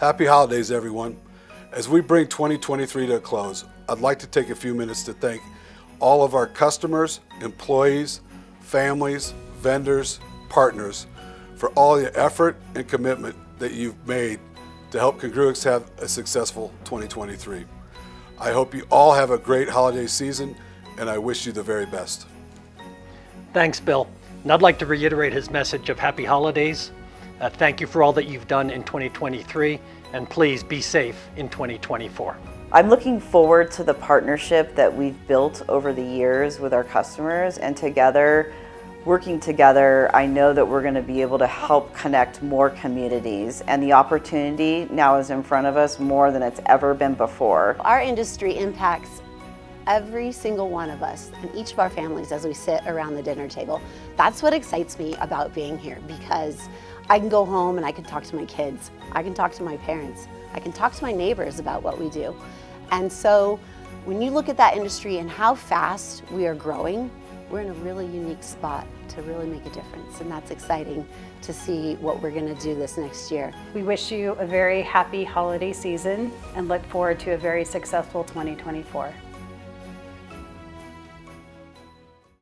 Happy holidays, everyone. As we bring 2023 to a close, I'd like to take a few minutes to thank all of our customers, employees, families, vendors, partners for all the effort and commitment that you've made to help Congruex have a successful 2023. I hope you all have a great holiday season and I wish you the very best. Thanks, Bill. And I'd like to reiterate his message of happy holidays. Uh, thank you for all that you've done in 2023 and please be safe in 2024. I'm looking forward to the partnership that we've built over the years with our customers and together, working together, I know that we're going to be able to help connect more communities and the opportunity now is in front of us more than it's ever been before. Our industry impacts every single one of us and each of our families as we sit around the dinner table. That's what excites me about being here because I can go home and I can talk to my kids, I can talk to my parents, I can talk to my neighbors about what we do. And so when you look at that industry and how fast we are growing, we're in a really unique spot to really make a difference. And that's exciting to see what we're going to do this next year. We wish you a very happy holiday season and look forward to a very successful 2024.